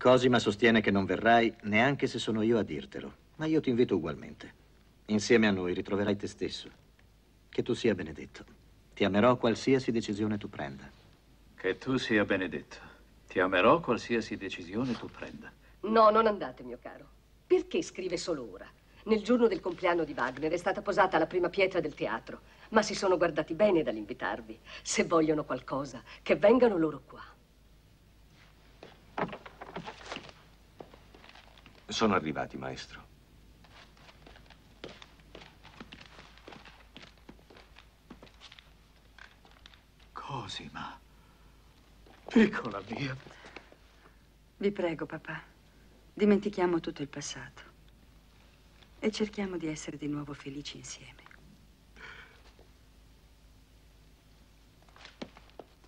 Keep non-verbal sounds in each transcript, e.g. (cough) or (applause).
Cosima sostiene che non verrai neanche se sono io a dirtelo, ma io ti invito ugualmente. Insieme a noi ritroverai te stesso. Che tu sia benedetto. Ti amerò qualsiasi decisione tu prenda. Che tu sia benedetto. Ti amerò qualsiasi decisione tu prenda. No, non andate, mio caro. Perché scrive solo ora? Nel giorno del compleanno di Wagner è stata posata la prima pietra del teatro, ma si sono guardati bene dall'invitarvi. Se vogliono qualcosa, che vengano loro qua. Sono arrivati, maestro. Cosima. Piccola mia. Vi prego, papà, dimentichiamo tutto il passato e cerchiamo di essere di nuovo felici insieme.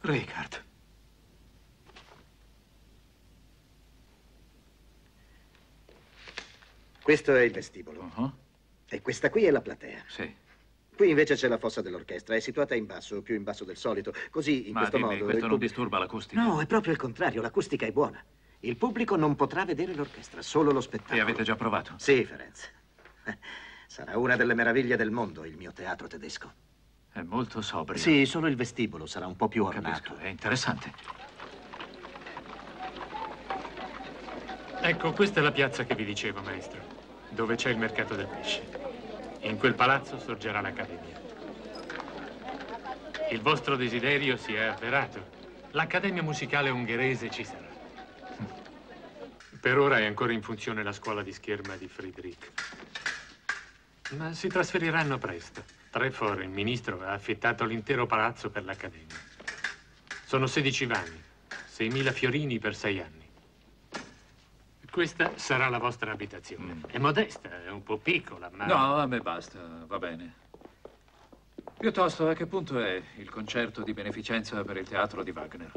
Richard. Questo è il vestibolo. Uh-huh. E questa qui è la platea. Sì. Qui invece c'è la fossa dell'orchestra, è situata in basso, più in basso del solito. Così, in Ma questo dimmi, modo... questo non pub- disturba l'acustica? No, è proprio il contrario, l'acustica è buona. Il pubblico non potrà vedere l'orchestra, solo lo spettacolo. E avete già provato? Sì, Ferenz. (laughs) Sarà una delle meraviglie del mondo, il mio teatro tedesco. È molto sobrio. Sì, solo il vestibolo sarà un po' più ornato. Capisco, è interessante. Ecco, questa è la piazza che vi dicevo, maestro, dove c'è il mercato del pesce. In quel palazzo sorgerà l'accademia. Il vostro desiderio si è avverato. L'accademia musicale ungherese ci sarà. Per ora è ancora in funzione la scuola di scherma di Friedrich. Ma si trasferiranno presto. Trefor, il ministro, ha affittato l'intero palazzo per l'accademia. Sono 16 vani, 6.000 fiorini per sei anni. Questa sarà la vostra abitazione. È modesta, è un po' piccola, ma... No, a me basta, va bene. Piuttosto, a che punto è il concerto di beneficenza per il teatro di Wagner?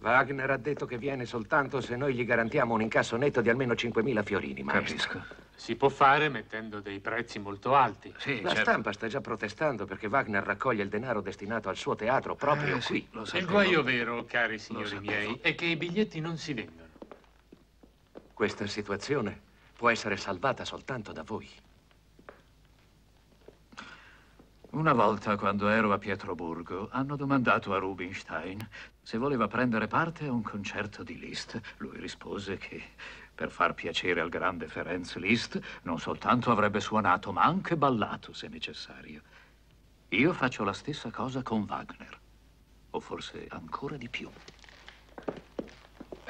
Wagner ha detto che viene soltanto se noi gli garantiamo un incasso netto di almeno 5.000 fiorini, maestro. Capisco. Si può fare mettendo dei prezzi molto alti. Sì, La certo. stampa sta già protestando perché Wagner raccoglie il denaro destinato al suo teatro proprio Eh, sì, qui. lo Il sapevo. guaio vero, cari signori miei, è che i biglietti non si vendono. Questa situazione può essere salvata soltanto da voi. Una volta, quando ero a Pietroburgo, hanno domandato a Rubinstein se voleva prendere parte a un concerto di Liszt. Lui rispose che, per far piacere al grande Ferenc Liszt, non soltanto avrebbe suonato, ma anche ballato, se necessario. Io faccio la stessa cosa con Wagner. O forse ancora di più.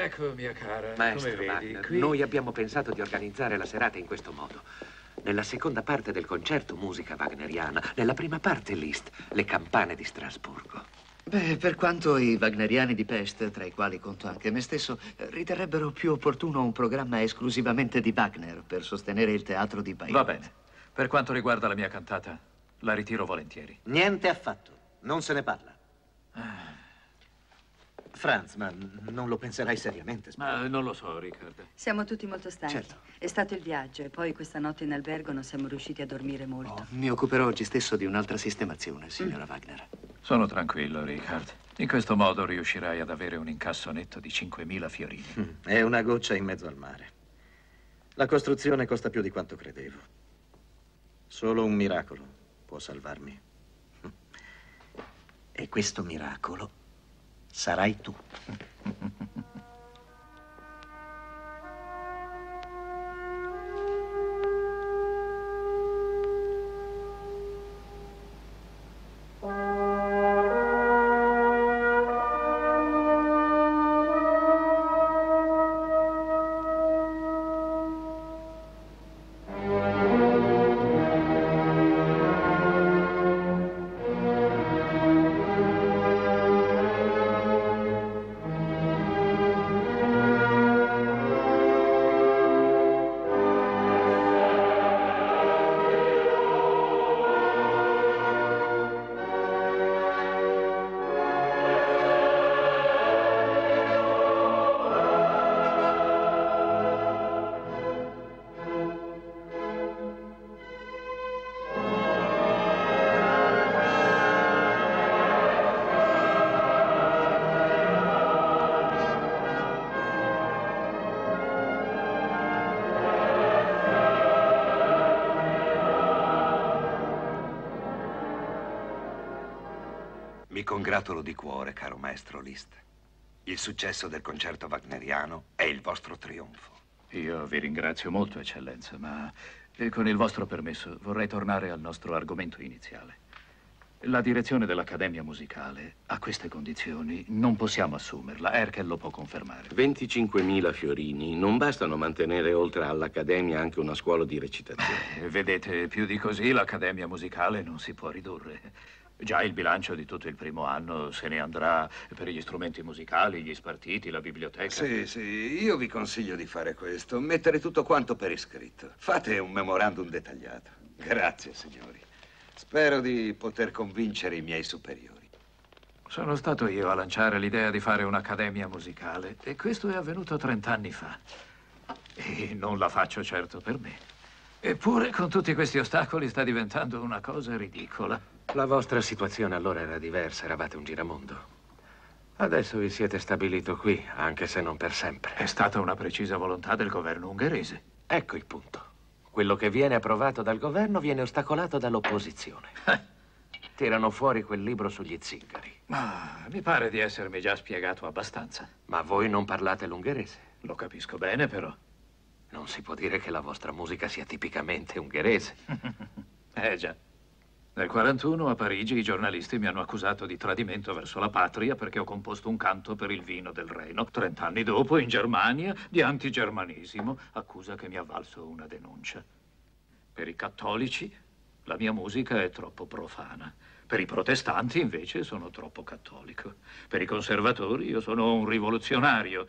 Ecco, mia cara, Maestro Wagner, noi abbiamo pensato di organizzare la serata in questo modo. Nella seconda parte del concerto musica wagneriana, nella prima parte Liszt, le campane di Strasburgo. Beh, per quanto i wagneriani di Pest, tra i quali conto anche me stesso, riterrebbero più opportuno un programma esclusivamente di Wagner per sostenere il teatro di Bayeux. Va bene. Per quanto riguarda la mia cantata, la ritiro volentieri. Niente affatto, non se ne parla. Franz, ma non lo penserai seriamente? spero. Ma non lo so, Richard. Siamo tutti molto stanchi. Certo. È stato il viaggio e poi questa notte in albergo non siamo riusciti a dormire molto. Oh, mi occuperò oggi stesso di un'altra sistemazione, signora Wagner. Sono tranquillo, Richard. In questo modo riuscirai ad avere un incasso netto di 5.000 fiorini. Mm, È una goccia in mezzo al mare. La costruzione costa più di quanto credevo. Solo un miracolo può salvarmi. E questo miracolo sarai tu. Mi congratulo di cuore, caro maestro Liszt. Il successo del concerto wagneriano è il vostro trionfo. Io vi ringrazio molto, eccellenza, ma eh, con il vostro permesso vorrei tornare al nostro argomento iniziale. La direzione dell'Accademia Musicale a queste condizioni non possiamo assumerla. Erkel lo può confermare. 25.000 fiorini non bastano a mantenere oltre all'Accademia anche una scuola di recitazione. Eh, vedete, più di così l'Accademia Musicale non si può ridurre. Già il bilancio di tutto il primo anno se ne andrà per gli strumenti musicali, gli spartiti, la biblioteca. Sì, sì, io vi consiglio di fare questo. Mettere tutto quanto per iscritto. Fate un memorandum dettagliato. Grazie, signori. Spero di poter convincere i miei superiori. Sono stato io a lanciare l'idea di fare un'accademia musicale e questo è avvenuto 30 anni fa. E non la faccio certo per me. Eppure con tutti questi ostacoli sta diventando una cosa ridicola. La vostra situazione allora era diversa, eravate un giramondo. Adesso vi siete stabilito qui, anche se non per sempre. È stata una precisa volontà del governo ungherese. Ecco il punto. Quello che viene approvato dal governo viene ostacolato dall'opposizione. Tirano fuori quel libro sugli zingari. Ma mi pare di essermi già spiegato abbastanza. Ma voi non parlate l'ungherese. Lo capisco bene, però. Non si può dire che la vostra musica sia tipicamente ungherese. (laughs) eh già. Nel 41 a Parigi i giornalisti mi hanno accusato di tradimento verso la patria perché ho composto un canto per il vino del Reno. Trent'anni dopo, in Germania, di antigermanesimo, accusa che mi ha valso una denuncia. Per i cattolici la mia musica è troppo profana. Per i protestanti, invece, sono troppo cattolico. Per i conservatori io sono un rivoluzionario.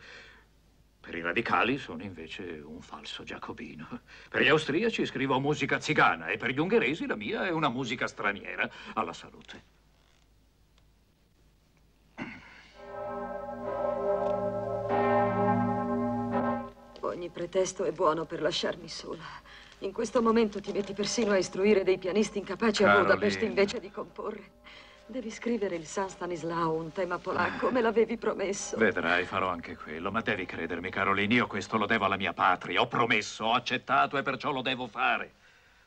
Per i radicali sono invece un falso giacobino. Per gli austriaci scrivo musica zigana e per gli ungheresi la mia è una musica straniera. Alla salute. Ogni pretesto è buono per lasciarmi sola. In questo momento ti metti persino a istruire dei pianisti incapaci a Budapest invece di comporre. Devi scrivere il San Stanislao, un tema polacco, me l'avevi promesso. Vedrai, farò anche quello, ma devi credermi, Caroline, io questo lo devo alla mia patria. Ho promesso, ho accettato e perciò lo devo fare.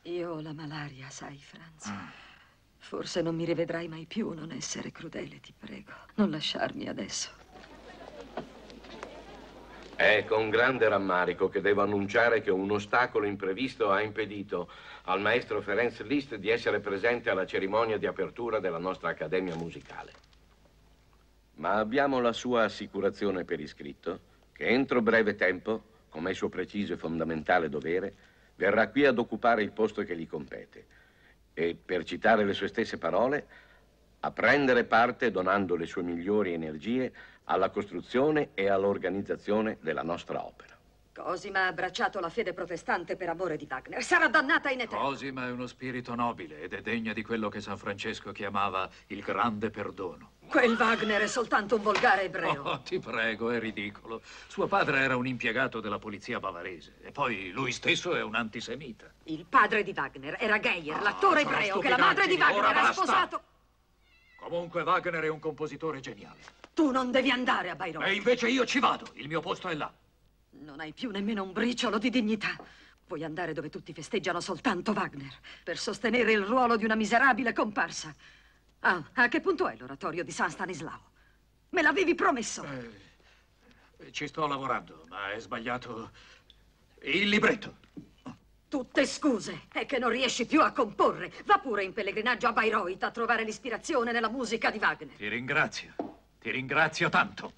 Io ho la malaria, sai, Franz. Mm. Forse non mi rivedrai mai più, non essere crudele, ti prego. Non lasciarmi adesso. È con grande rammarico che devo annunciare che un ostacolo imprevisto ha impedito al maestro Ferenc Liszt di essere presente alla cerimonia di apertura della nostra Accademia Musicale. Ma abbiamo la sua assicurazione per iscritto che entro breve tempo, come suo preciso e fondamentale dovere, verrà qui ad occupare il posto che gli compete e, per citare le sue stesse parole, a prendere parte donando le sue migliori energie alla costruzione e all'organizzazione della nostra opera. Cosima ha abbracciato la fede protestante per amore di Wagner. Sarà dannata in eterno. Cosima è uno spirito nobile ed è degna di quello che San Francesco chiamava il grande perdono. Quel Wagner è soltanto un volgare ebreo. Oh, ti prego, è ridicolo. Suo padre era un impiegato della polizia bavarese e poi lui stesso è un antisemita. Il padre di Wagner era Geyer, oh, l'attore ebreo che la madre di Wagner ha sposato. Comunque Wagner è un compositore geniale. Tu non devi andare a Bayreuth. E invece io ci vado. Il mio posto è là. Non hai più nemmeno un briciolo di dignità. Vuoi andare dove tutti festeggiano soltanto Wagner, per sostenere il ruolo di una miserabile comparsa. Ah, a che punto è l'oratorio di San Stanislao? Me l'avevi promesso. Eh, ci sto lavorando, ma è sbagliato il libretto. Tutte scuse. È che non riesci più a comporre. Va pure in pellegrinaggio a Bayreuth a trovare l'ispirazione nella musica di Wagner. Ti ringrazio. Ti ringrazio tanto.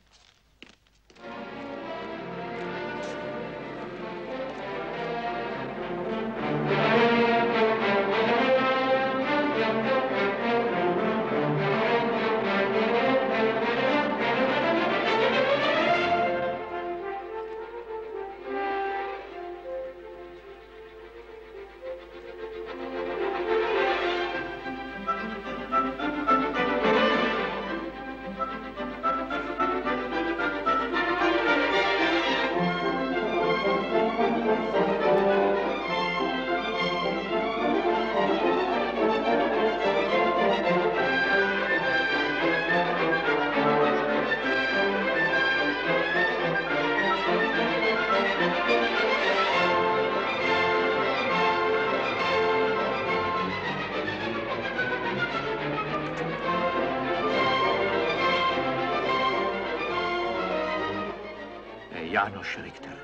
Janos Richter.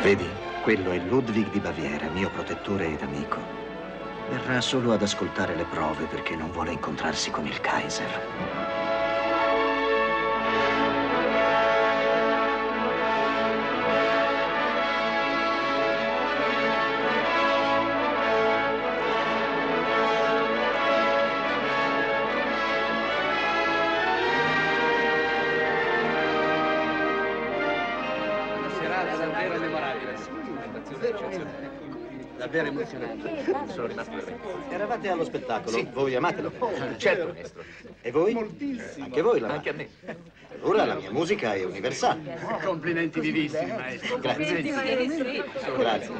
Vedi, quello è Ludwig di Baviera, mio protettore ed amico. Verrà solo ad ascoltare le prove perché non vuole incontrarsi con il Kaiser. to the kitchen. Davvero emozionante. Sono rimasto veramente. Eravate allo spettacolo? Sì. Voi amatelo? Certo, maestro. E voi? Moltissimo. Anche voi Anche l'amate? a me. Allora la mia musica è universale. Complimenti vivissimi, maestro. Grazie. Grazie,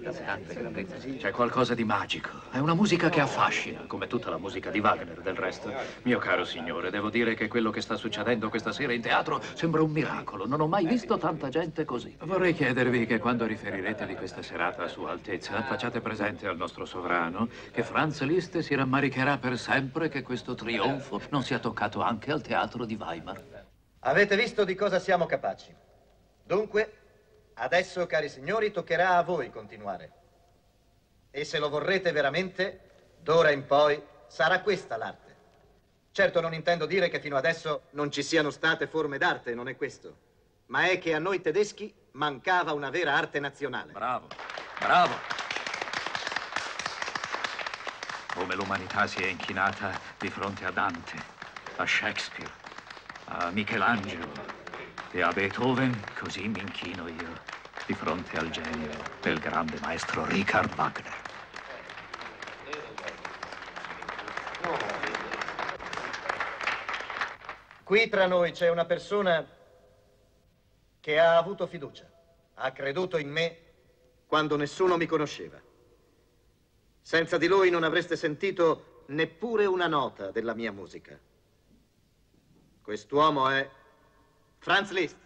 grazie. C'è qualcosa di magico. È una musica che affascina, come tutta la musica di Wagner, del resto. Mio caro signore, devo dire che quello che sta succedendo questa sera in teatro sembra un miracolo. Non ho mai visto tanta gente così. Vorrei chiedervi che quando riferirete di questa serata a Sua Altezza, facciate presente al nostro sovrano che Franz Liszt si rammaricherà per sempre che questo trionfo non sia toccato anche al teatro di Weimar. Avete visto di cosa siamo capaci. Dunque, adesso, cari signori, toccherà a voi continuare. E se lo vorrete veramente, d'ora in poi sarà questa l'arte. Certo non intendo dire che fino adesso non ci siano state forme d'arte, non è questo. Ma è che a noi tedeschi mancava una vera arte nazionale. Bravo, bravo. Come l'umanità si è inchinata di fronte a Dante, a Shakespeare, a Michelangelo e a Beethoven, così mi inchino io di fronte al genio del grande maestro Richard Wagner. Qui tra noi c'è una persona che ha avuto fiducia, ha creduto in me quando nessuno mi conosceva. Senza di lui non avreste sentito neppure una nota della mia musica. Quest'uomo è Franz Liszt.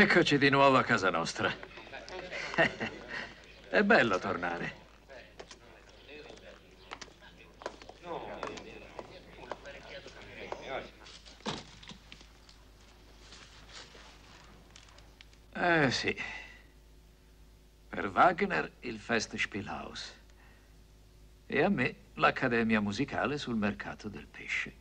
Eccoci di nuovo a casa nostra. (laughs) È bello tornare. Eh sì. Per Wagner il Festspielhaus. E a me l'Accademia Musicale sul mercato del pesce.